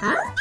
Huh?